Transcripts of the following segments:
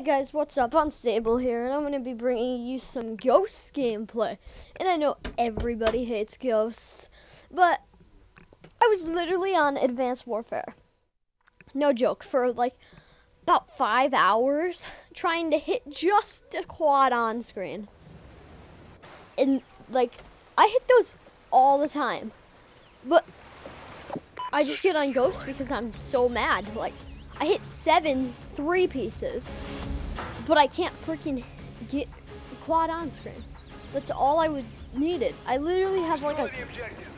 Hey guys, what's up? Unstable here, and I'm going to be bringing you some Ghosts gameplay. And I know everybody hates Ghosts, but I was literally on Advanced Warfare. No joke, for like about five hours trying to hit just a quad on screen. And like, I hit those all the time. But I just get on Ghosts because I'm so mad. Like, I hit seven three pieces, but I can't freaking get quad on screen. That's all I would needed. I literally have like a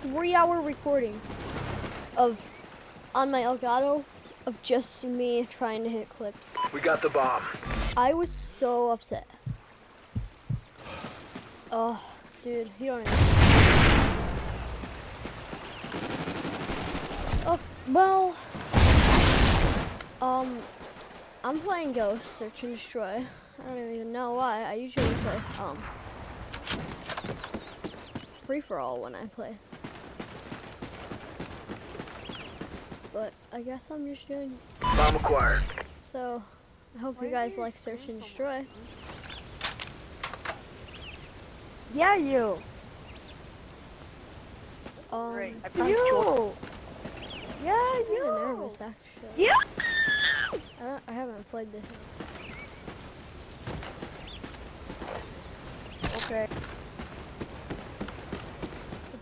three hour recording of on my Elgato of just me trying to hit clips. We got the bomb. I was so upset. Oh, dude, you don't even... Oh, well... Um, I'm playing Ghost Search and Destroy. I don't even know why. I usually play um free for all when I play. But I guess I'm just doing. Bomb acquired. So I hope you guys like Search and Destroy. Yeah, you. Um, Great. I found you. Yeah, I'm you. nervous actually. Yeah. I, I haven't played this. Okay.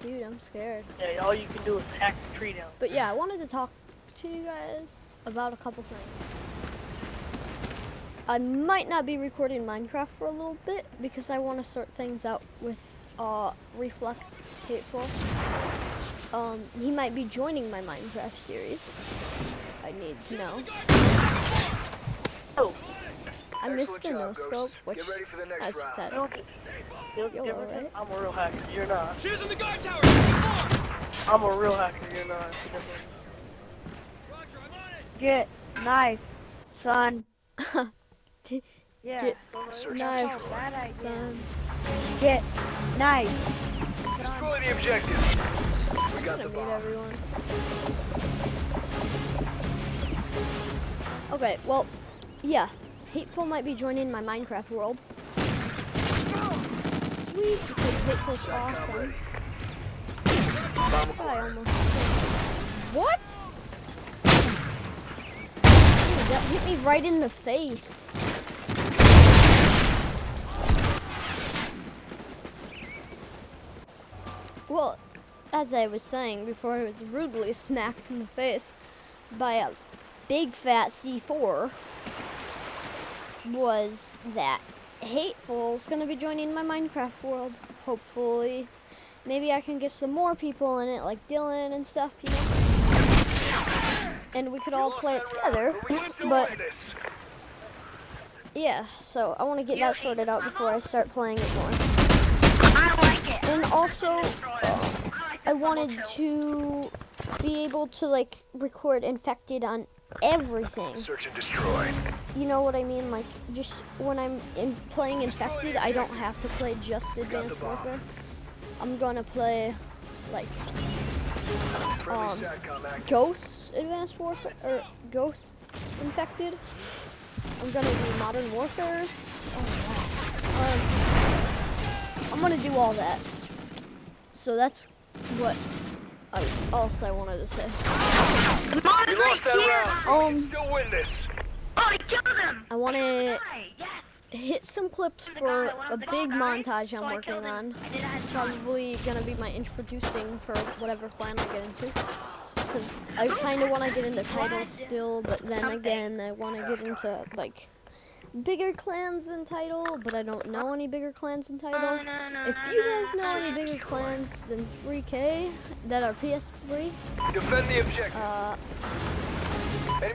Dude, I'm scared. Yeah, all you can do is hack the tree down. But yeah, I wanted to talk to you guys about a couple things. I might not be recording Minecraft for a little bit because I want to sort things out with uh, Reflex Hateful. Um, he might be joining my Minecraft series. I need to know. Oh, I missed the no scope, which Get ready for the next that's round. pathetic. you know, you know Yo, the difference? alright. I'm a real hacker. You're not. Shooters in the guard tower! I'm a real hacker. You're not. It's the difference. Roger, I'm on it! Get knife, son. Yeah. Get Knife. destroy. Son. Get knife. Destroy the objective. We I'm got gonna the meet bomb. everyone. Okay, well, yeah. Hateful might be joining my Minecraft world. Sweet, because Hateful's awesome. I almost. What? Dude, that hit me right in the face. Well, as I was saying before, I was rudely smacked in the face by a big fat C4. Was that Hateful's gonna be joining my Minecraft world, hopefully. Maybe I can get some more people in it, like Dylan and stuff, you know? And we could all play it together. but- Yeah, so I want to get that sorted out before I start playing it more. And also, uh, I wanted to be able to like record infected on everything. Search and destroy. You know what I mean? Like just when I'm in playing infected, I don't have to play just Advanced Warfare. I'm gonna play like Um, Ghosts Advanced Warfare or Ghosts Infected. I'm gonna do Modern Warfare. Oh, wow. Um, I'm gonna do all that. So that's what I, else I wanted to say. The mod We lost that here. round. but we Um, can still win this. Oh, he killed him. I want to Yes. hit some clips for a big montage I'm I working on. I did have fun. Probably gonna be my introducing for whatever clan I get into. Because I kind of want to get into titles still, but then again, I want to get into like bigger clans in title, but I don't know any bigger clans in title. No, no, no, If no, you no. guys know any bigger clans than 3K that are PS3, Defend the objective. uh,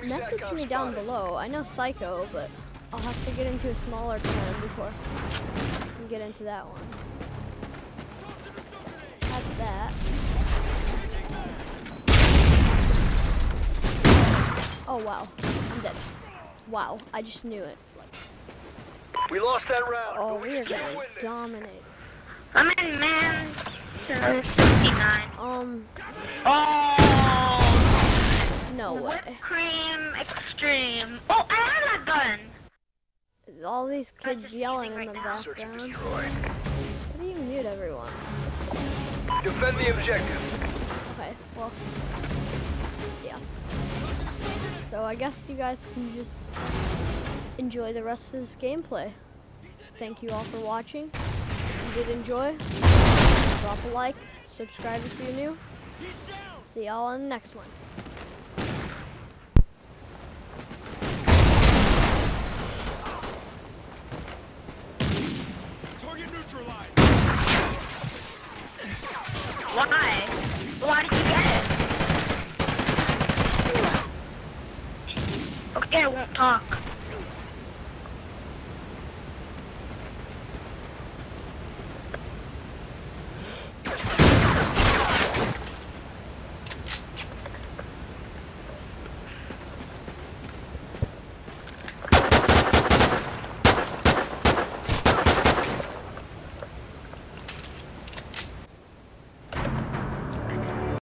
message Satcom me down below. I know Psycho, but I'll have to get into a smaller clan before I can get into that one. That's that. Oh wow, I'm dead. Wow, I just knew it. We lost that round. Oh, but we, we are gonna dominate. I'm in man. uh, 69. Um, Oh. no way. Whipped cream extreme. Oh, I have a gun. all these kids just yelling in the right now. Search and background. destroy. How do you mute everyone? Defend the objective. Okay, well, yeah. So I guess you guys can just enjoy the rest of this gameplay. Thank you all for watching. If you did enjoy, drop a like, subscribe if you're new. See y'all on the next one. Target neutralized. Why? Why did you get it? Okay, I won't talk.